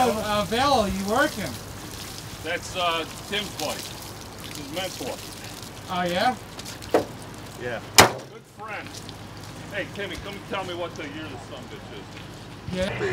So, uh, you work him? That's uh, Tim's voice. It's his mentor. Oh, yeah? Yeah. Good friend. Hey, Timmy, come tell me what the year of the sun bitch is. Yeah.